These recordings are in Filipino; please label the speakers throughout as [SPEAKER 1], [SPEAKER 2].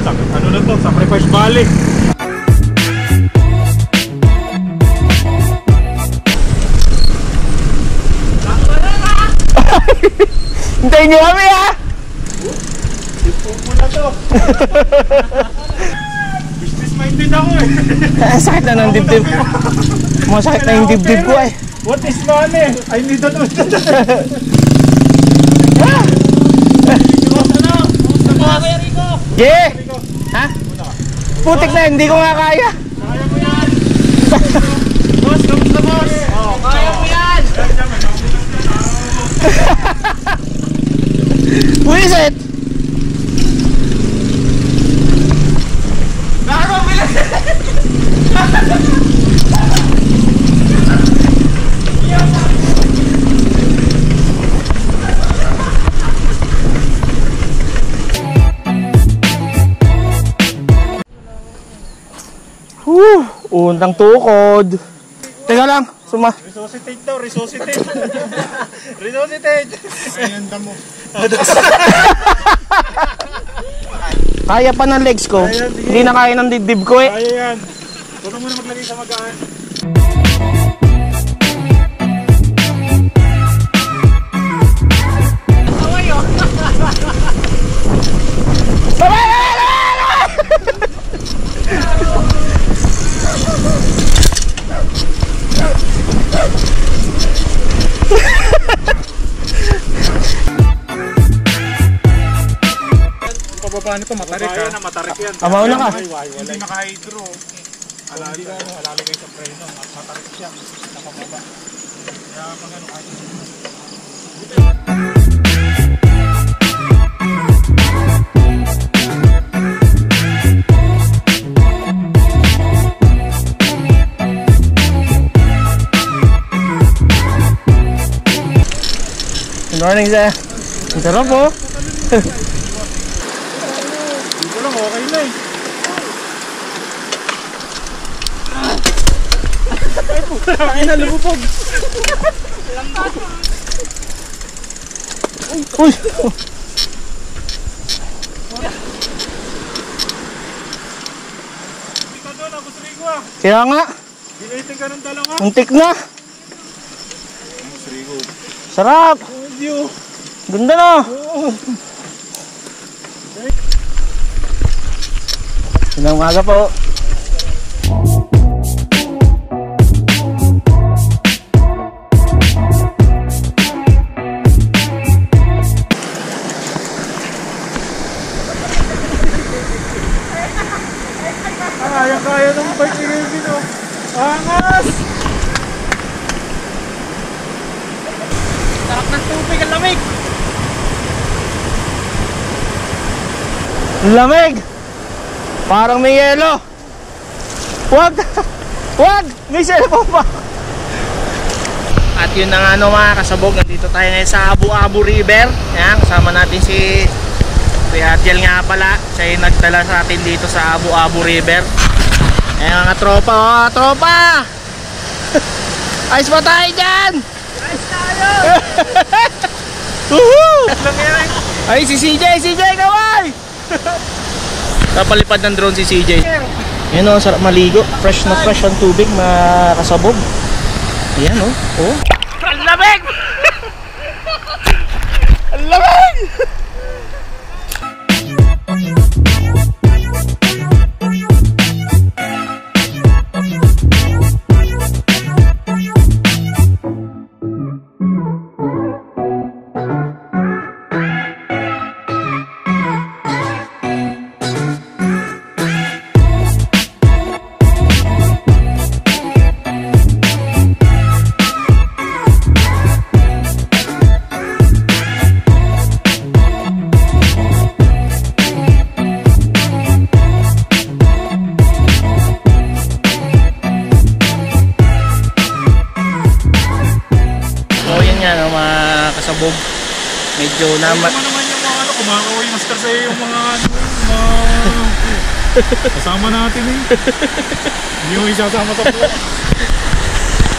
[SPEAKER 1] sa, ano na to? Sacrifice Valley.
[SPEAKER 2] Hintayin niyo kami ha!
[SPEAKER 1] Muna to. Business minded ako eh.
[SPEAKER 2] Sakit na ng dibdib. Masakit na yung dibdib ko eh.
[SPEAKER 1] What is money? I need that.
[SPEAKER 2] Yeah! Ha? Putik na, hindi ko nga kaya. Untang tukod. Teka lang, suma.
[SPEAKER 1] Resuscitate daw, resuscitate. resuscitate. Ayun damo.
[SPEAKER 2] Kaya pa ng legs ko.
[SPEAKER 1] Ayan.
[SPEAKER 2] Hindi na kaya ng dibdib ko eh.
[SPEAKER 1] Kaya yan. Huwag mo na maglagay sa magaan. Pababa nito, matarik ha. Kaya na, matarik yan.
[SPEAKER 2] Ah, mauna ka.
[SPEAKER 1] Hindi naka-hydro. Hindi ka ano, alalagay sa preno. At matarik siya. Nakababa. Kaya pag ano, kahit
[SPEAKER 2] Good morning, sir. Ang sarap po.
[SPEAKER 1] Lang, okay na eh. Ay, puta, ay na lumupog.
[SPEAKER 2] Uy! Kaya nga,
[SPEAKER 1] Gilitin ka ng dalawa.
[SPEAKER 2] untik na. Sarap! Ganda na! Magandang umaga po.
[SPEAKER 1] Kaya-kaya ng bike ni Kevin oh. Angas!
[SPEAKER 2] Sarap ng tubig, ang lamig! Lamig! Parang may yelo! Wag! Wag! May cellphone pa! At yun na nga no mga kasabog, nandito tayo ngayon sa Abu Abu River. Yan, kasama natin si Kuya Adjel nga pala. Siya yung nagdala sa atin dito sa Abu Abu River. Ayan mga tropa, oh, tropa! Ayos ba tayo dyan? Ayos tayo! Woohoo! Ay, si CJ, CJ, kaway! Kapalipad ng drone si CJ. Yan o, sarap maligo. Fresh na fresh ang tubig, mga kasabog. Ayan o, oh. Ang Medyo
[SPEAKER 1] Tama
[SPEAKER 2] naman.
[SPEAKER 1] naman yung mga ano, kumakaway master sa'yo yung mga ano, mga... Kasama natin eh. Hindi mo isasama sa buwan.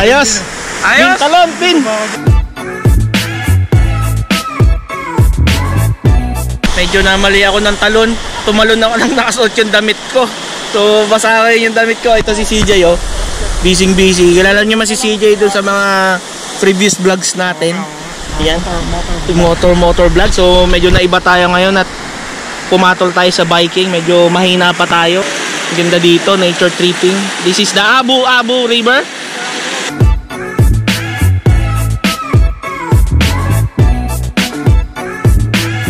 [SPEAKER 2] Ayos! Ayos! Talon, pin! medyo namali ako ng talon. Tumalon ako ng nakasuot yung damit ko. So, basa ko yung damit ko. Ito si CJ, oh. Busy busy. Kilala niyo man si CJ doon sa mga previous vlogs natin. Yan. Motor motor vlog. So, medyo naiba tayo ngayon at pumatol tayo sa biking. Medyo mahina pa tayo. Ganda dito, nature tripping. This is the Abu Abu River.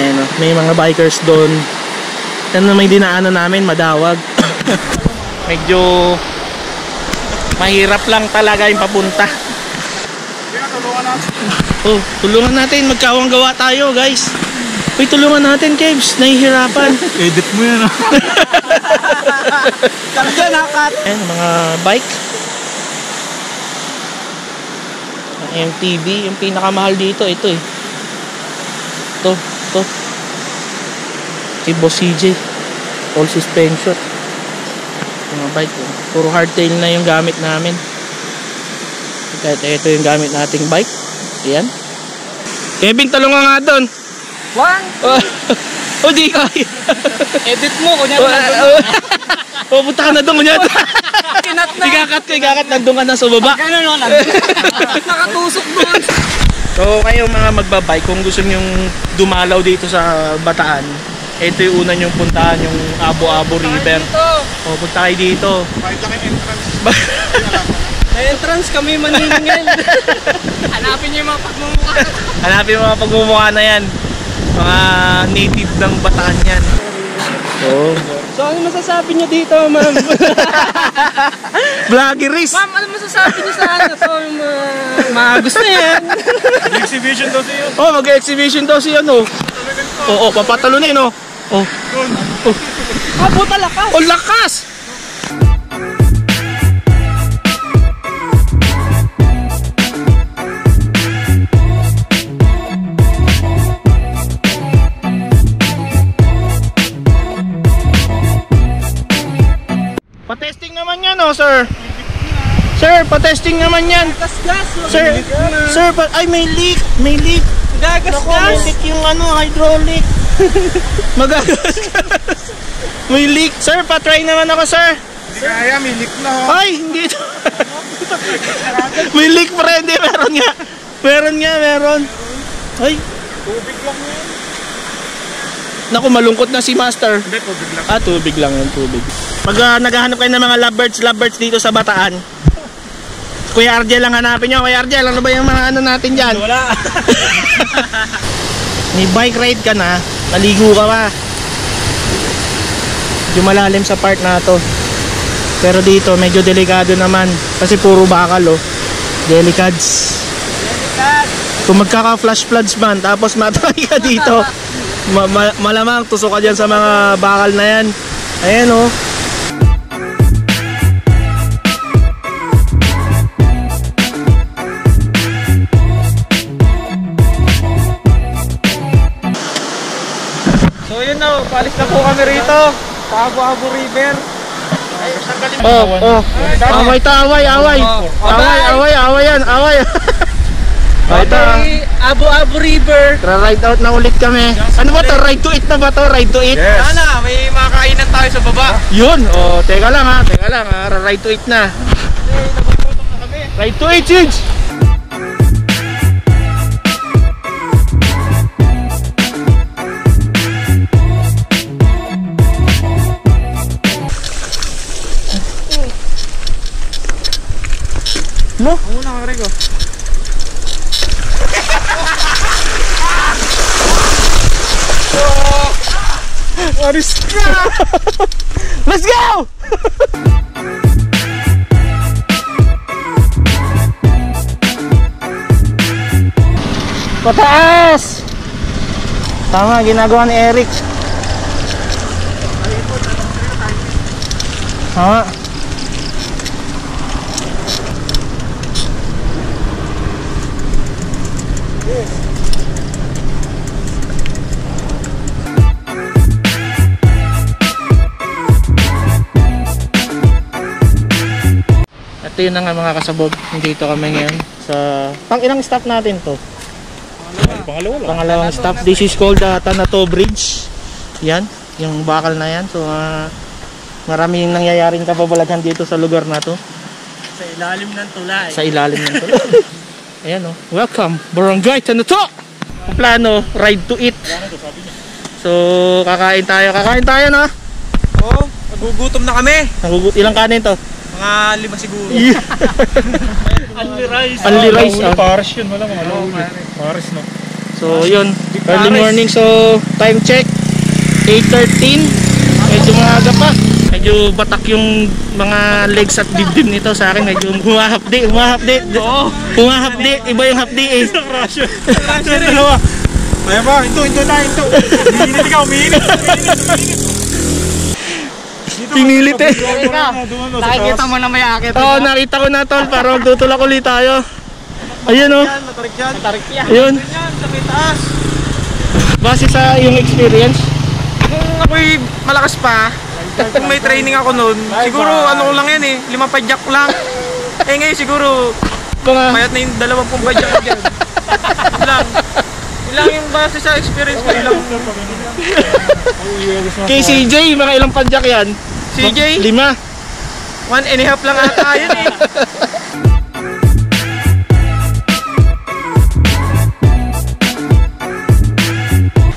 [SPEAKER 2] Oh, may mga bikers doon. Na may dinaanan namin, madawag. Medyo mahirap lang talaga yung papunta.
[SPEAKER 1] Kaya tulungan natin.
[SPEAKER 2] Oh, tulungan natin, magkawang gawa tayo, guys. Uy, tulungan natin, Kebs. Nahihirapan.
[SPEAKER 1] Edit mo yan ah.
[SPEAKER 3] Talaga nakat.
[SPEAKER 2] Ayan, mga bike. Ang MTB, yung pinakamahal dito, ito eh. Ito, ito. Si Boss CJ. All suspension. Mga bike. oh. Puro hardtail na yung gamit namin. Kahit ito yung gamit nating bike. Ayan. Kevin, talong nga doon.
[SPEAKER 3] One.
[SPEAKER 2] oh, di kaya.
[SPEAKER 3] Edit mo, kunya
[SPEAKER 2] Oh,
[SPEAKER 3] na
[SPEAKER 2] oh, oh, ka na doon. Kunya.
[SPEAKER 3] Kinat na.
[SPEAKER 2] Ikakat ko, ikakat. Nandun ka na sa baba.
[SPEAKER 3] Ganun no. Nakatusok doon.
[SPEAKER 2] So kayo mga magbabike, kung gusto nyong dumalaw dito sa Bataan, ito yung una nyong puntahan, yung Abo-Abo River. O, punta kayo dito.
[SPEAKER 1] Kahit lang yung entrance.
[SPEAKER 3] May entrance kami maniningil. Hanapin niyo yung mga pagmumukha.
[SPEAKER 2] Hanapin mo mga pagmumukha na yan. Mga native ng Bataan yan. Oh.
[SPEAKER 3] So ano masasabi niyo dito, ma'am?
[SPEAKER 2] Vloggeries!
[SPEAKER 3] ma'am, ano masasabi niyo sa ano to? Yung mga, mga gusto yan.
[SPEAKER 1] Exhibition daw sa'yo.
[SPEAKER 2] Oh, mag-exhibition daw siya, no? Oo, oh, papatalunin, no? Oh,
[SPEAKER 3] Ah, buta lakas.
[SPEAKER 2] oh lakas! Yan, oh, sir. Sir, patesting naman yan.
[SPEAKER 3] Gas-gas.
[SPEAKER 2] Sir, sir, pa- ay may leak, may leak. Ako, may
[SPEAKER 3] Gagas-gas.
[SPEAKER 2] leak yung ano, hydraulic. Magagas. may leak. Sir, patry naman ako, sir.
[SPEAKER 1] Hindi kaya, may leak na ho.
[SPEAKER 2] Ay, hindi ito. may leak pa rin. Hindi, meron nga. Meron nga, meron. Ay,
[SPEAKER 1] Tubig lang yan.
[SPEAKER 2] naku, malungkot na si Master.
[SPEAKER 1] Hindi, tubig lang.
[SPEAKER 2] Ah, tubig lang yun, tubig. Pag ah, naghahanap kayo ng mga lovebirds, lovebirds dito sa Bataan, Kuya Arjel lang hanapin nyo. Kuya Arjel, ano ba yung mga ano natin dyan?
[SPEAKER 1] Wala.
[SPEAKER 2] May bike ride ka na, naligo ka pa. Medyo malalim sa part na to. Pero dito, medyo delikado naman. Kasi puro bakal, oh. Delicads. Kung magkaka-flash floods man, tapos matay ka dito, ma- ma- malamang tusok ka dyan sa mga bakal na yan. Ayan, oh.
[SPEAKER 3] Na, paalis na po kami rito. Sa Abu-Abu River.
[SPEAKER 2] Oh, oh. Away ta, away, away. Away, away, away yan, away. Oh, ito.
[SPEAKER 3] Okay, Abu-Abu River.
[SPEAKER 2] Ra-ride out na ulit kami. Ano ba to? Ride to eat na ba to? Ride to eat?
[SPEAKER 1] Yes.
[SPEAKER 3] Sana, may makakainan tayo sa baba.
[SPEAKER 2] Yun. Oh, teka lang ha. Teka lang ha. Ra-ride to eat na. Ride to eat, Sids. Tama, ginagawa ni Eric. Tama. Ito yun na nga mga kasabog. Nandito kami ngayon sa... Pang ilang stop natin to?
[SPEAKER 1] Pangalawa lang.
[SPEAKER 2] Pangalawang stop. This is called the Tanato Bridge. Yan, yung bakal na yan. So, ah, maraming nangyayaring kapabalaghan dito sa lugar na to.
[SPEAKER 3] Sa ilalim ng tulay.
[SPEAKER 2] Sa ilalim ng to. Ayan oh. Welcome, Barangay Tanato! Ang plano, ride to eat. So, kakain tayo. Kakain tayo na.
[SPEAKER 3] Oo, nagugutom na kami.
[SPEAKER 2] Nagugut ilang kanin to?
[SPEAKER 3] Mga lima siguro.
[SPEAKER 1] Only rice.
[SPEAKER 2] Only rice,
[SPEAKER 1] ah. Paris yun, wala mga lawin. Paris, no?
[SPEAKER 2] So, yun. Early morning. So, time check. 8.13. Medyo maaga pa. Medyo batak yung mga legs at dibdib nito sa akin. Medyo humahapdi, humahapdi.
[SPEAKER 3] Oo.
[SPEAKER 2] Humahapdi. Iba yung hapdi eh.
[SPEAKER 1] Russia. Russia dalawa. Kaya ba? Ito, ito na, ito. Umiinit ikaw, umiinit.
[SPEAKER 2] Pinilit eh.
[SPEAKER 3] Nakikita mo na may akit.
[SPEAKER 2] Oo, nakita ko na tol. Para magtutulak ulit tayo. Ayun oh.
[SPEAKER 3] Yan, matarik yan. Matarik yan.
[SPEAKER 2] Ayun.
[SPEAKER 3] May taas.
[SPEAKER 2] Base sa yung experience.
[SPEAKER 3] Kung ako'y malakas pa, kung may training ako noon, siguro ano ko lang yan eh, lima padyak lang. Eh ngayon siguro,
[SPEAKER 2] Mga
[SPEAKER 3] mayat na yung dalawang pong padyak ko dyan. Lang. Yun lang yung base sa experience ko. Yun lang.
[SPEAKER 2] kay CJ, mga ilang padyak yan?
[SPEAKER 3] CJ,
[SPEAKER 2] Lima.
[SPEAKER 3] one and a half lang ata yun eh.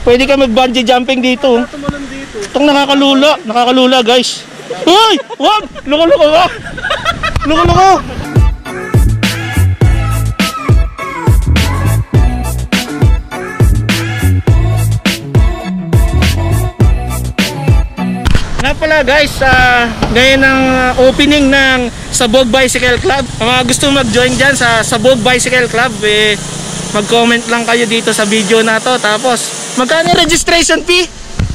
[SPEAKER 2] Pwede ka mag-bungee jumping dito. Itong nakakalula. Nakakalula, guys. Hoy! Wag! Loko-loko ka! Loko-loko! Nga pala guys, ah, ngayon ang opening ng Sabog Bicycle Club. Ang mga gusto mag-join dyan sa Sabog Bicycle Club, eh, mag-comment lang kayo dito sa video na to. Tapos, magkano yung registration fee?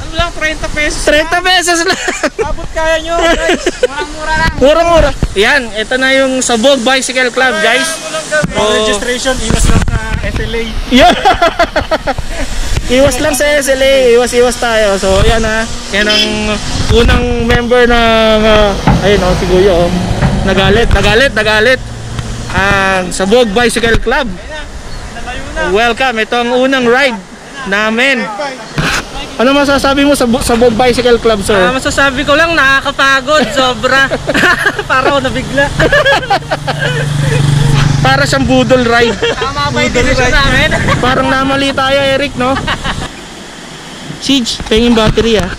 [SPEAKER 3] Ano lang, 30 pesos.
[SPEAKER 2] 30 pesos lang.
[SPEAKER 3] Abot kaya nyo, guys. Murang-mura lang.
[SPEAKER 2] Mura-mura. Yan, ito na yung Sabog Bicycle Club, guys.
[SPEAKER 3] Mo lang gawin.
[SPEAKER 2] Oh.
[SPEAKER 1] Registration, iwas lang sa SLA.
[SPEAKER 2] Yan. iwas lang sa SLA, iwas-iwas tayo. So, yan ha. Yan ang unang member ng, uh, ayun oh, si Kuya oh. Nagalit, nagalit, nagalit. Ang Sabog Bicycle Club. Welcome, ito ang unang ride namin. Ano masasabi mo sa Bu- Sabog Bicycle Club, sir?
[SPEAKER 3] Ah, masasabi ko lang, nakakapagod, sobra. Para ako nabigla.
[SPEAKER 2] Para siyang budol ride.
[SPEAKER 3] Tama ba yung decision namin?
[SPEAKER 2] Parang namali tayo, Eric, no? Siege, pengin battery ah.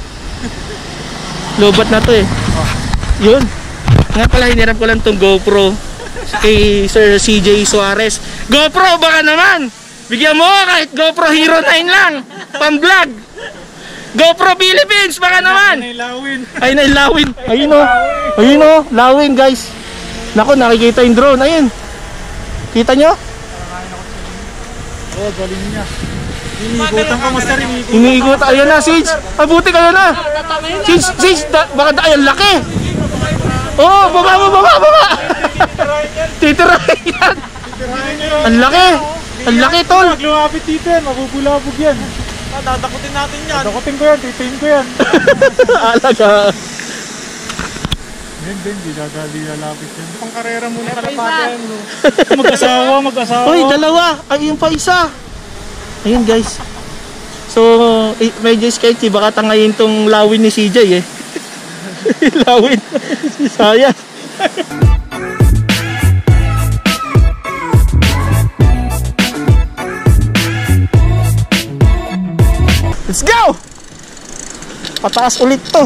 [SPEAKER 2] Lobat na to eh. Yun. Nga pala, hinirap ko lang tong GoPro kay Sir CJ Suarez. GoPro, baka naman! Bigyan mo kahit GoPro Hero 9 lang. Pang-vlog. GoPro Philippines, baka naman!
[SPEAKER 1] Nailawin.
[SPEAKER 2] Ay, nailawin. Ayun o. Ayun o. Lawin, guys. Nako, nakikita yung drone. Ayun. Kita nyo?
[SPEAKER 1] Oh, galing niya. Iniikutan ka, Master. Iniikutan.
[SPEAKER 2] Iniikot. Ayun na, Siege. Mabuti kayo na. Siege, Siege. Da, baka da, ayun, laki. Oh, baba baba, baba. Titirahin yan. Ang laki. Ang laki, tol.
[SPEAKER 1] Pag lumapit dito yan, mabubulabog yan.
[SPEAKER 3] Ah, Dadakutin natin yan.
[SPEAKER 1] Dakotin ko yan, titiin ko yan.
[SPEAKER 2] Alaga.
[SPEAKER 1] Hindi, hindi, dadali lalapit yan. Pang karera muna kalapatan. Mag-asawa, mag-asawa.
[SPEAKER 2] Uy, dalawa. Ay, yung pa isa. Ayun, guys. So, eh, medyo sketchy. Baka tangayin tong lawin ni CJ eh. lawin. Sayang. Pataas ulit to.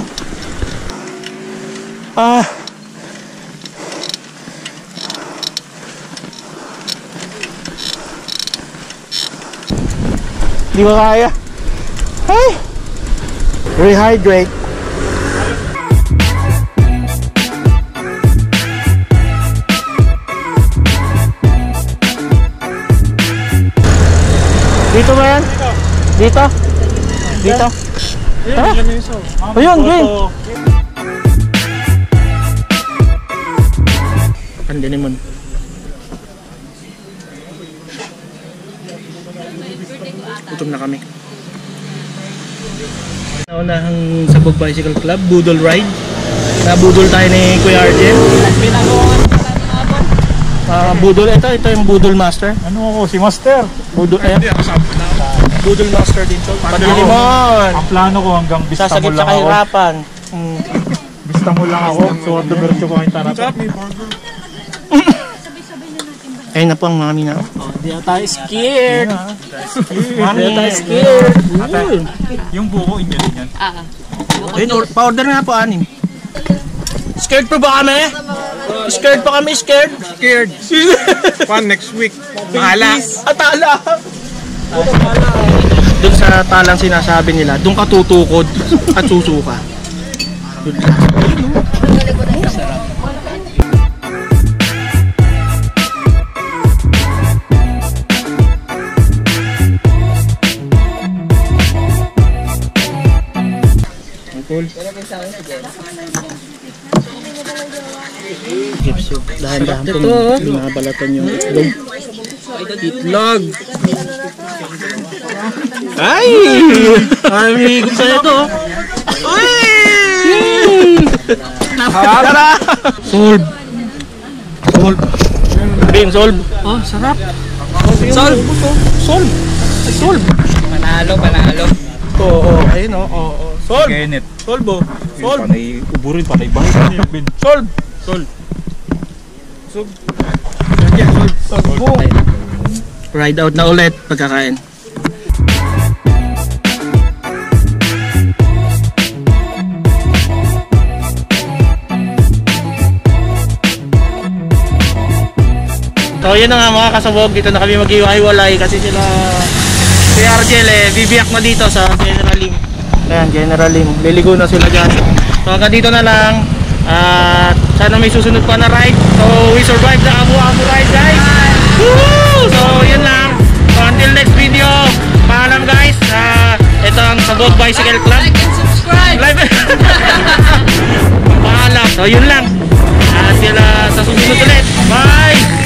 [SPEAKER 2] Ah. Di ko kaya. Hey! Rehydrate. Dito ba yan? Dito? Dito?
[SPEAKER 1] Ayun, yan yung iso.
[SPEAKER 2] Ayun, game. Pandinin mo. Gutom na kami. Naunahang sa Bog Bicycle Club, Budol Ride. Nabudol tayo ni Kuya Arjen. Ah, budol ito, ito yung Budol Master.
[SPEAKER 1] Ano ako, si Master.
[SPEAKER 2] Budol, ayan.
[SPEAKER 1] Hindi.
[SPEAKER 2] Budol Master din to.
[SPEAKER 1] Paano
[SPEAKER 2] Padalimon.
[SPEAKER 1] Ang plano ko hanggang bista mo
[SPEAKER 2] Sasagip sa
[SPEAKER 1] lang ako.
[SPEAKER 2] kahirapan. Mm.
[SPEAKER 1] Bista mo lang ako. So, dumiretso ko yung tarata.
[SPEAKER 2] Ayun na po ang mami na.
[SPEAKER 3] Oh, di na tayo scared.
[SPEAKER 2] Mami,
[SPEAKER 3] Di na tayo scared.
[SPEAKER 1] Ate, yung buko, inyo din yan.
[SPEAKER 2] Ayun, or- pa-order na po, anim. Scared pa ba kami? Scared pa kami, scared?
[SPEAKER 3] Scared. Pan next week. Bahala.
[SPEAKER 2] Atala! Doon sa talang sinasabi nila, doon ka tutukod at susuka. Yun lang. Gipso. Dahan-dahan pong binabalatan yung itlog.
[SPEAKER 3] Itlog.
[SPEAKER 2] Ay! Ay, may higop sa ito. Uy! Tara! Solve. Solve. Bin, solve.
[SPEAKER 3] Oh, sarap.
[SPEAKER 2] Solve. Solve. Solve.
[SPEAKER 3] Panalo, panalo.
[SPEAKER 2] Oo, oh, ayun o. Oh, oh. Solve.
[SPEAKER 1] Kenneth.
[SPEAKER 2] Solve oh. Solve.
[SPEAKER 1] Panay uburin, panay bahay. Ano yung bin?
[SPEAKER 2] Solve.
[SPEAKER 1] Sol.
[SPEAKER 2] Ride out na ulit pagkakain. So yun na nga mga kasabog, dito na kami maghiwa-hiwalay kasi sila si Argel eh, bibiyak na dito sa General Lim. Ayan, General. Liligo na sila dyan. So hanggang dito na lang. At sana may susunod pa na ride. So we survived the Abu Abu ride guys. Woo! So, yun lang. So, until next video, paalam guys. Uh, ito ang Sagot Bicycle Club.
[SPEAKER 4] Like and subscribe!
[SPEAKER 2] Paalam. So, yun lang. Ah, uh, sila ah, sa susunod ulit. Bye!